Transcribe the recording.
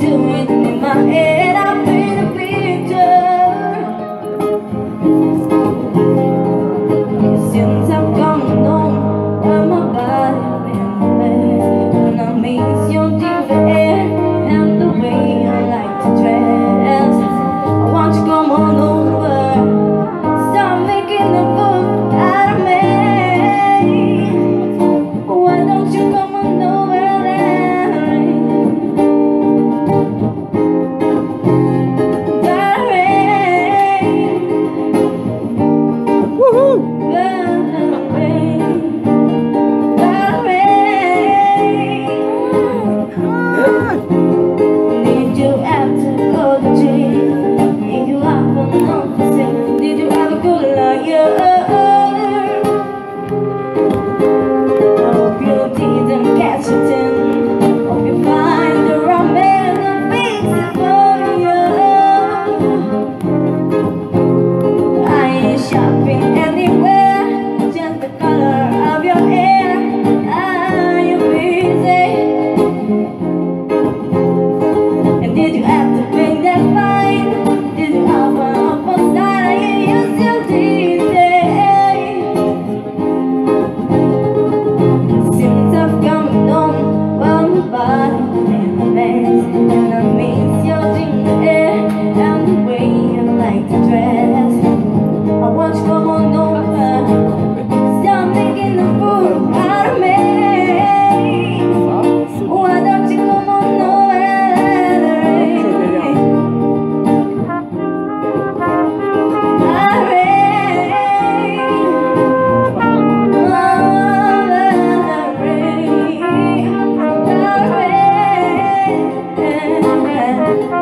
doing in my head. I paint a picture Since I've coming home, I'm a bad and And I miss your Since I've come and body mess And I miss your and the way you like to dress. I watch come on over, stop making a fool. land